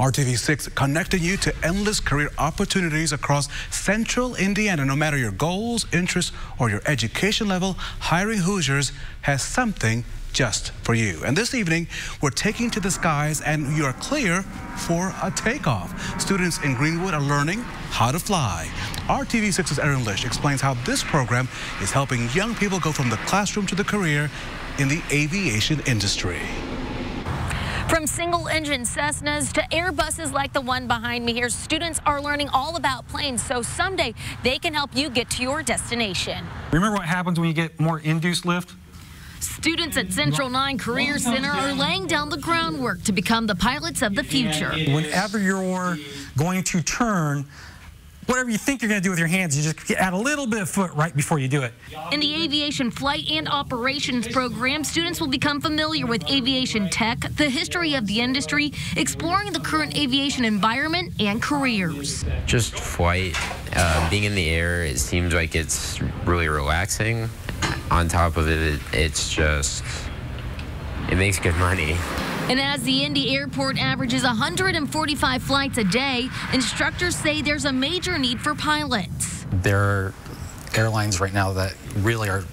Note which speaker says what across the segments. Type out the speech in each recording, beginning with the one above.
Speaker 1: RTV6 connecting you to endless career opportunities across central Indiana. No matter your goals, interests, or your education level, Hiring Hoosiers has something just for you. And this evening, we're taking to the skies and you are clear for a takeoff. Students in Greenwood are learning how to fly. RTV6's Aaron Lish explains how this program is helping young people go from the classroom to the career in the aviation industry.
Speaker 2: From single engine Cessnas to Airbuses like the one behind me here, students are learning all about planes so someday they can help you get to your destination.
Speaker 3: Remember what happens when you get more induced lift?
Speaker 2: Students at Central 9 Career Center are laying down the groundwork to become the pilots of the future.
Speaker 3: Whenever you're going to turn, whatever you think you're going to do with your hands, you just add a little bit of foot right before you do it.
Speaker 2: In the Aviation Flight and Operations program, students will become familiar with aviation tech, the history of the industry, exploring the current aviation environment and careers.
Speaker 4: Just flight, uh, being in the air, it seems like it's really relaxing. On top of it, it's just, it makes good money.
Speaker 2: And as the Indy airport averages 145 flights a day, instructors say there's a major need for pilots.
Speaker 5: There are airlines right now that really are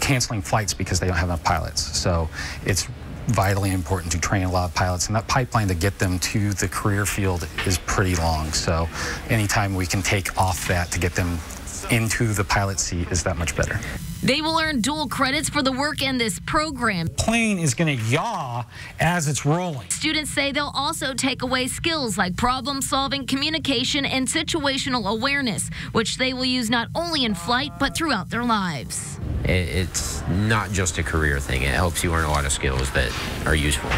Speaker 5: canceling flights because they don't have enough pilots. So it's vitally important to train a lot of pilots, and that pipeline to get them to the career field is pretty long. So anytime we can take off that to get them into the pilot seat is that much better.
Speaker 2: They will earn dual credits for the work in this program.
Speaker 3: Plane is going to yaw as it's rolling.
Speaker 2: Students say they'll also take away skills like problem solving, communication, and situational awareness, which they will use not only in flight but throughout their lives.
Speaker 4: It's not just a career thing. It helps you learn a lot of skills that are useful.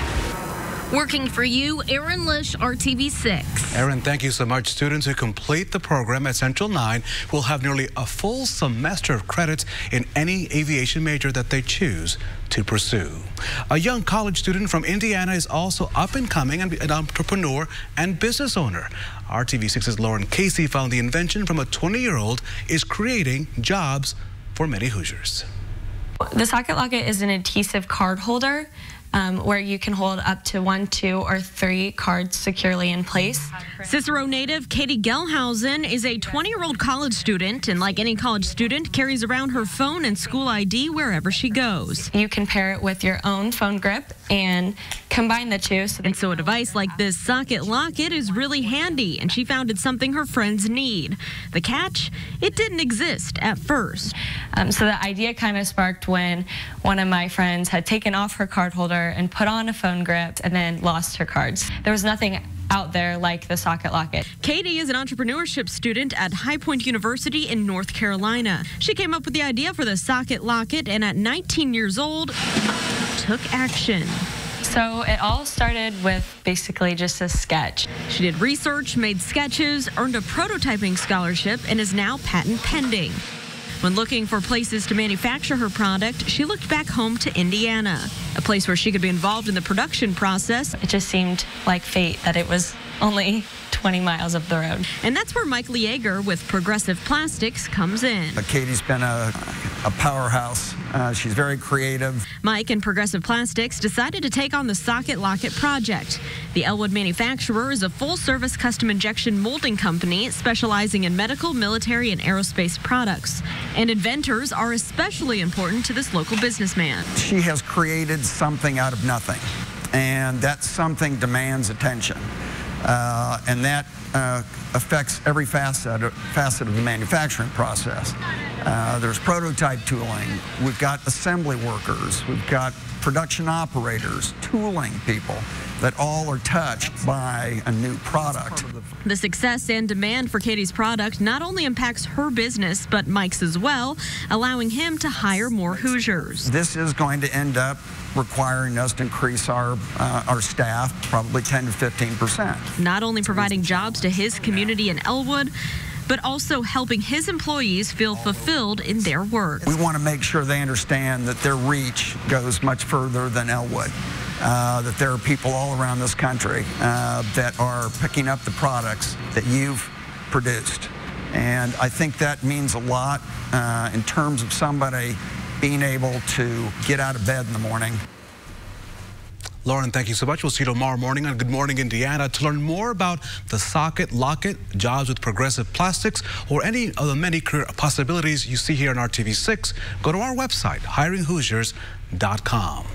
Speaker 2: Working for you, Aaron Lish, RTV6.
Speaker 1: Aaron, thank you so much. Students who complete the program at Central 9 will have nearly a full semester of credits in any aviation major that they choose to pursue. A young college student from Indiana is also up and coming and an entrepreneur and business owner. RTV6's Lauren Casey found the invention from a 20-year-old is creating jobs for many Hoosiers.
Speaker 6: The Socket Locket is an adhesive card holder um, where you can hold up to one, two, or three cards securely in place.
Speaker 2: Cicero native Katie Gelhausen is a 20-year-old college student, and like any college student, carries around her phone and school ID wherever she goes.
Speaker 6: You can pair it with your own phone grip and combine the two.
Speaker 2: So and so a device like this Socket Locket is really handy, and she found it's something her friends need. The catch? It didn't exist at first.
Speaker 6: Um, so the idea kind of sparked when one of my friends had taken off her card holder and put on a phone grip and then lost her cards. There was nothing out there like the Socket Locket.
Speaker 2: Katie is an entrepreneurship student at High Point University in North Carolina. She came up with the idea for the Socket Locket and at 19 years old, took action.
Speaker 6: So it all started with basically just a sketch.
Speaker 2: She did research, made sketches, earned a prototyping scholarship, and is now patent pending. When looking for places to manufacture her product, she looked back home to Indiana, a place where she could be involved in the production process.
Speaker 6: It just seemed like fate that it was only 20 miles up the road.
Speaker 2: And that's where Mike Lieger with Progressive Plastics comes in.
Speaker 7: Katie's been a, a powerhouse. Uh, she's very creative.
Speaker 2: Mike and Progressive Plastics decided to take on the Socket Locket project. The Elwood manufacturer is a full-service custom injection molding company specializing in medical, military, and aerospace products. And inventors are especially important to this local businessman.
Speaker 7: She has created something out of nothing, and that something demands attention. Uh, and that uh, affects every facet of, facet of the manufacturing process. Uh, there's prototype tooling, we've got assembly workers, we've got production operators, tooling people that all are touched by a new product.
Speaker 2: The success and demand for Katie's product not only impacts her business, but Mike's as well, allowing him to hire more Hoosiers.
Speaker 7: This is going to end up requiring us to increase our uh, our staff probably 10 to 15 percent.
Speaker 2: Not only providing jobs to his community in Elwood, but also helping his employees feel fulfilled in their work.
Speaker 7: We want to make sure they understand that their reach goes much further than Elwood. Uh, that there are people all around this country uh, that are picking up the products that you've produced. And I think that means a lot uh, in terms of somebody being able to get out of bed in the morning.
Speaker 1: Lauren, thank you so much. We'll see you tomorrow morning on Good Morning Indiana. To learn more about the socket locket, jobs with progressive plastics, or any of the many career possibilities you see here on RTV6, go to our website, hiringhoosiers.com.